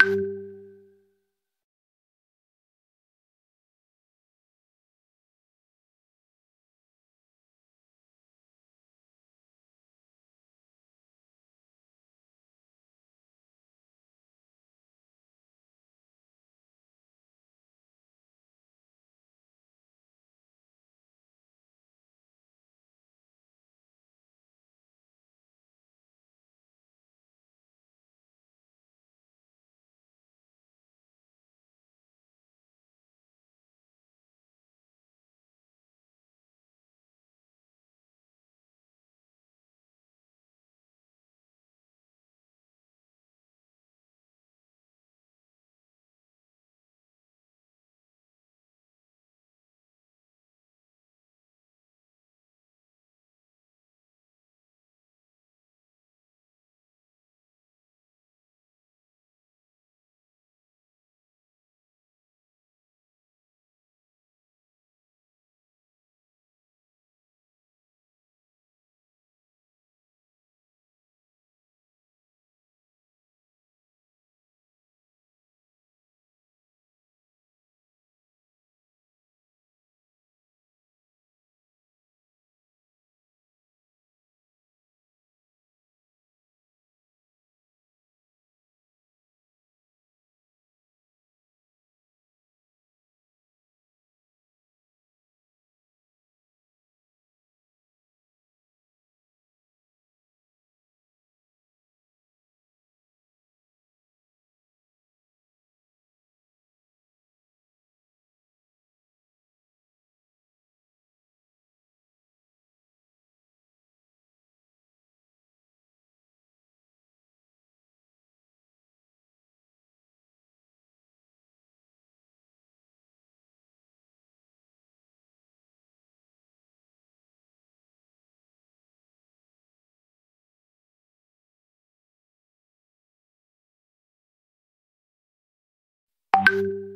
Bye. You